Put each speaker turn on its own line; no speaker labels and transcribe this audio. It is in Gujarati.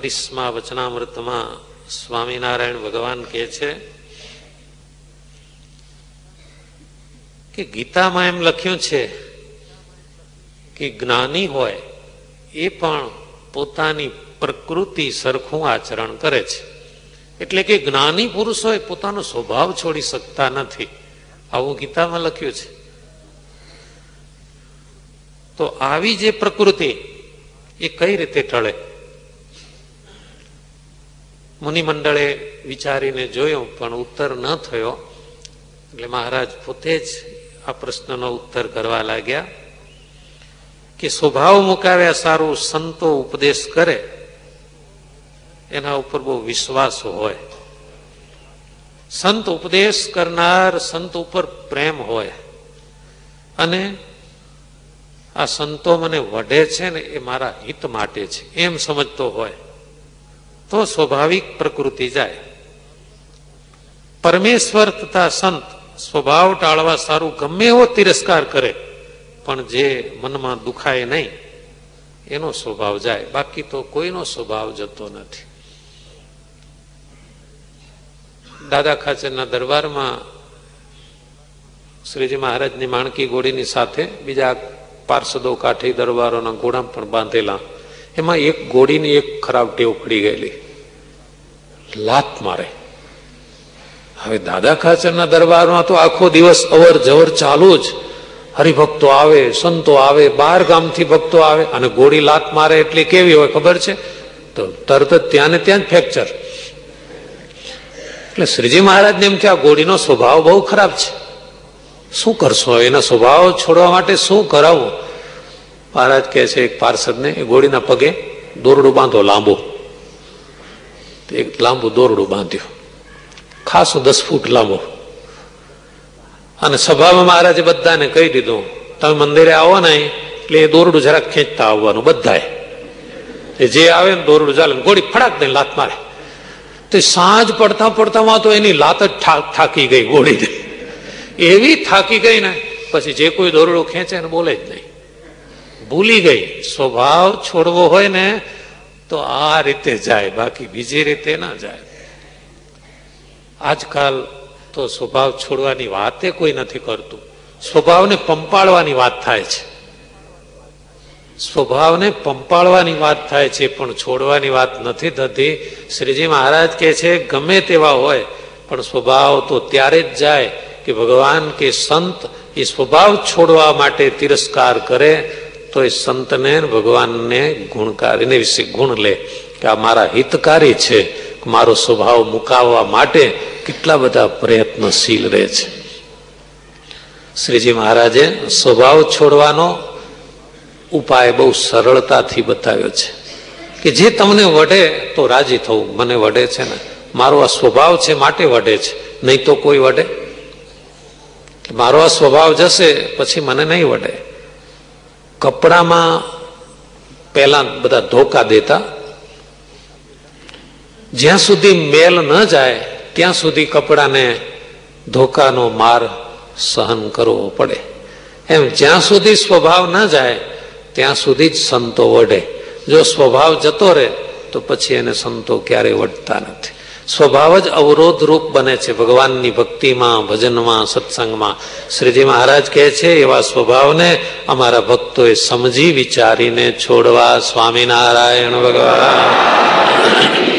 ત્રીસમાં વચનામૃતમાં સ્વામિનારાયણ ભગવાન કહે છે કે ગીતામાં એમ લખ્યું છે કે જ્ઞાની હોય એ પણ પોતાની પ્રકૃતિ સરખું આચરણ કરે છે. એટલે કે જ્ઞાની પુરુષો પોતાનો સ્વભાવ છોડી શકતા નથી. આવું ગીતામાં લખ્યું છે. તો આવી જે પ્રકૃતિ એ કઈ રીતે ટળે? મુનિ મંડળે વિચારીને જોયો, પણ ઉત્તર ન થયો. એટલે મહારાજ પોતે જ આ પ્રશ્નનો ઉત્તર કરવા લાગ્યા કે સ્વભાવ મુકાવ્યા સારું સંતો ઉપદેશ કરે, એના ઉપર બહુ વિશ્વાસ હોય. સંત ઉપદેશ કરનાર સંત ઉપર પ્રેમ હોય. અને આ સંતો મને વઢે છે ને એ મારા હિત માટે છે, એમ સમજતો હોય. તો સ્વાભાવિક પ્રકૃતિ જાય. પરમેશ્વર તથા સંત સ્વભાવ ટાળવા સારું ગમે એવો તિરસ્કાર કરે, પણ જે મનમાં દુખાય નહીં, એનો સ્વભાવ જાય. બાકી તો કોઈનો સ્વભાવ જતો નથી. દાદા ખાચરના દરબારમાં શ્રીજી મહારાજની માણકી ઘોડીની સાથે બીજા પાર્ષદો કાઠી દરબારોના ઘોડા પણ બાંધેલા. એમાં એક ગોળીની એક ખરાબ ટેવ પડી ગયેલી. લાત મારે. હવે દાદા ખાચરના દરબારમાં તો આખો દિવસ અવર જવર ચાલુ જ. હરિભક્તો આવે, સંતો આવે, બાર ગામથી ભક્તો આવે, અને ગોળી લાત મારે એટલી કેવી હોય ખબર છે? તો તરત જ ત્યાં ને ત્યાં જ ફ્રેક્ચર. એટલે શ્રીજી મહારાજને એમ કે આ ગોળીનો સ્વભાવ બહુ ખરાબ છે. શું કરશો? એના સ્વભાવ છોડવા માટે શું કરાવવું મહારાજ કહે છે, એક પાર્ષદને એ ગોળીના પગે દોરડું બાંધો લાંબુ. એક લાંબુ દોરડું બાંધ્યું. ખાસો દસ ફૂટ લાંબો. અને સભામાં મહારાજે બધાને કહી દીધું, તમે મંદિરે આવો ને એટલે એ દોરડું જરાક ખેંચતા આવવાનું બધાએ જે આવે ને દોરડું ચાલે ગોળી ફડાક નહીં લાત મારે. તો સાંજ પડતા પડતામાં તો એની લાત જ થાકી ગઈ ગોળી એવી થાકી ગઈ ને, પછી જે કોઈ દોરડું ખેંચે ને બોલે જ નહીં. ભૂલી ગઈ. સ્વભાવ છોડવો હોય ને, તો આ રીતે જાય. બાકી બીજી રીતે ના જાય. આજકાલ તો સ્વભાવ છોડવાની વાતે કોઈ નથી કરતું. સ્વભાવને પંપાળવાની વાત થાય છે. સ્વભાવને પંપાળવાની વાત થાય છે, પણ છોડવાની વાત નથી થતી. શ્રીજી મહારાજ કે છે, ગમે તેવા હોય, પણ સ્વભાવ તો ત્યારે જ જાય કે ભગવાન કે સંત એ સ્વભાવ છોડવા માટે તિરસ્કાર કરે તો એ સંતને ભગવાનને ગુણકાર એને વિશે ગુણ લે કે આ મારા હિતકારી છે, મારો સ્વભાવ મુકાવવા માટે કેટલા બધા પ્રયત્નશીલ રહે છે. શ્રીજી મહારાજે સ્વભાવ છોડવાનો ઉપાય બહુ સરળતાથી બતાવ્યો છે કે જે તમને વઢે તો રાજી થવું, મને વઢે છે ને. મારો આ સ્વભાવ છે, માટે વઢે છે. નહીં તો કોઈ વઢે? મારો આ સ્વભાવ જશે, પછી મને નહીં વઢે? કપડામાં પહેલા બધા ધોકા દેતા. જ્યાં સુધી મેલ ન જાય, ત્યાં સુધી કપડાને ધોકાનો માર સહન કરવો પડે. એમ જ્યાં સુધી સ્વભાવ ન જાય, ત્યાં સુધી જ સંતો વઢે. જો સ્વભાવ જતો રહે, તો પછી એને સંતો ક્યારેય વઢતા નથી. સ્વભાવ જ અવરોધ રૂપ બને છે. ભગવાનની ભક્તિમાં, ભજનમાં, સત્સંગમાં. શ્રીજી મહારાજ કહે છે, એવા સ્વભાવને અમારા ભક્તોએ સમજી વિચારીને છોડવા સ્વામિનારાયણ ભગવાન.